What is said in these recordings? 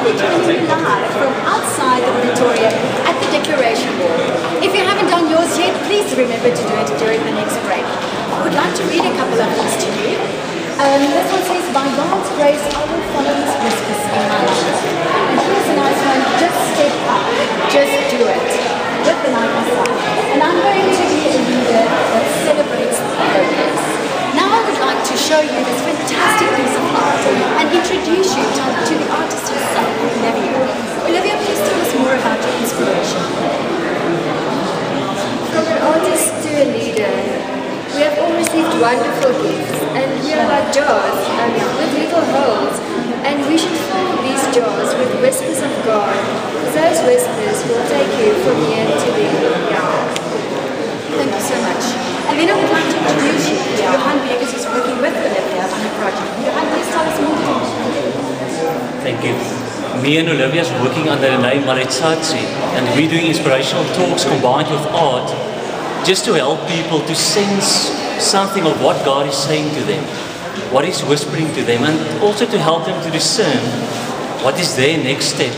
proudly joining you live from outside the auditorium at the Declaration Wall. If you haven't done yours yet, please remember to do it during the next break. I would like to read a couple of these to you. Um, this one says, by God's grace, I will follow his whispers in my life. And here's a nice one, just step up, just do it. With the night beside. And I'm going to be a leader that celebrates progress. Now I would like to show you this fantastic piece of art and introduce you to, to the artist herself, Olivia. Olivia, please tell us more about your inspiration. From an artist to a leader, we have all received wonderful gifts, and we are jars um, with little holes, and we should fill these jars with whispers of God, because those whispers will take you from here to the there. Thank you so much. And then I would like to introduce you to Johan Beekers who's working with Olivia on the project. Johan, please tell us more. Thank you. Me and Olivia is working under the name Maritsachi and we're doing inspirational talks combined with art just to help people to sense something of what God is saying to them, what He's whispering to them, and also to help them to discern what is their next step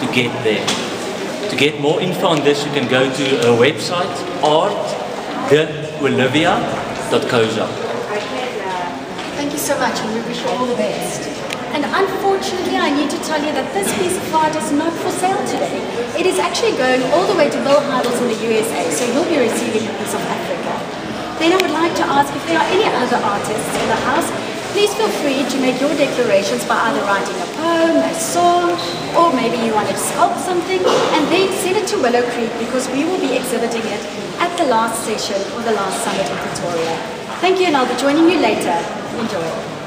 to get there. To get more info on this, you can go to our website, artdeolivia.coza. Thank you so much and we wish you all the best. And unfortunately, I need to tell you that this piece of art is not for sale today. It is actually going all the way to Bill Hybels in the USA, so you'll be receiving a piece of Africa. Then I would like to ask if there are any other artists in the house, please feel free to make your declarations by either writing a poem, a song, or maybe you want to sculpt something, and then send it to Willow Creek because we will be exhibiting it at the last session or the last summit in Pretoria. Thank you, and I'll be joining you later. Enjoy.